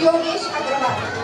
e o a agravado.